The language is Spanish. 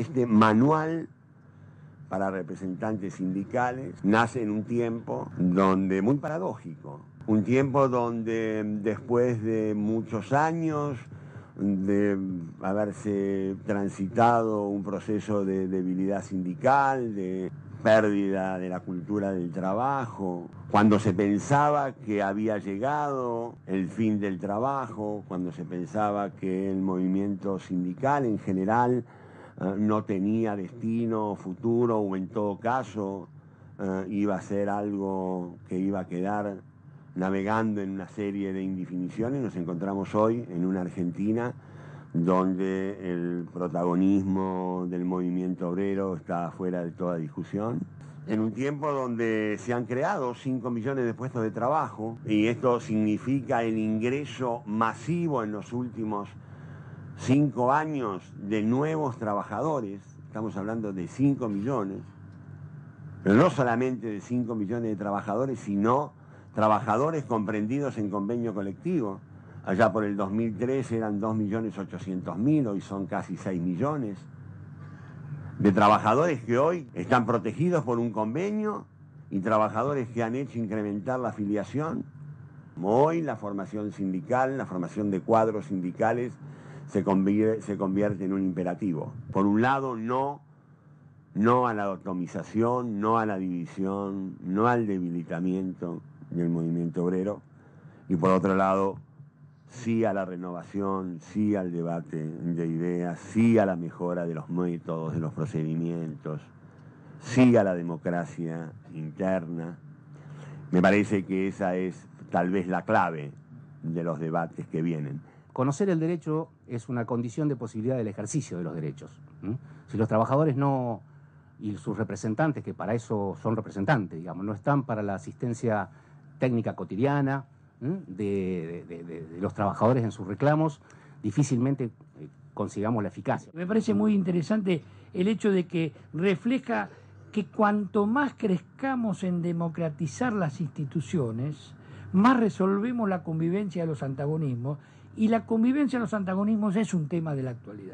Este manual para representantes sindicales nace en un tiempo donde, muy paradójico, un tiempo donde después de muchos años de haberse transitado un proceso de debilidad sindical, de pérdida de la cultura del trabajo, cuando se pensaba que había llegado el fin del trabajo, cuando se pensaba que el movimiento sindical en general no tenía destino futuro o en todo caso eh, iba a ser algo que iba a quedar navegando en una serie de indefiniciones, nos encontramos hoy en una Argentina donde el protagonismo del movimiento obrero está fuera de toda discusión. En un tiempo donde se han creado 5 millones de puestos de trabajo y esto significa el ingreso masivo en los últimos 5 años de nuevos trabajadores, estamos hablando de 5 millones, pero no solamente de 5 millones de trabajadores, sino trabajadores comprendidos en convenio colectivo. Allá por el 2003 eran 2.800.000, hoy son casi 6 millones. De trabajadores que hoy están protegidos por un convenio y trabajadores que han hecho incrementar la afiliación. Hoy la formación sindical, la formación de cuadros sindicales se convierte, se convierte en un imperativo. Por un lado, no, no a la atomización, no a la división, no al debilitamiento del movimiento obrero. Y por otro lado, sí a la renovación, sí al debate de ideas, sí a la mejora de los métodos, de los procedimientos, sí a la democracia interna. Me parece que esa es tal vez la clave de los debates que vienen. Conocer el derecho es una condición de posibilidad del ejercicio de los derechos. Si los trabajadores no, y sus representantes, que para eso son representantes, digamos, no están para la asistencia técnica cotidiana, de, los trabajadores en sus reclamos, difícilmente eh, consigamos la eficacia. Me parece muy interesante el hecho de que refleja que cuanto más crezcamos en democratizar las instituciones, más resolvemos la convivencia de los antagonismos y la convivencia de los antagonismos es un tema de la actualidad.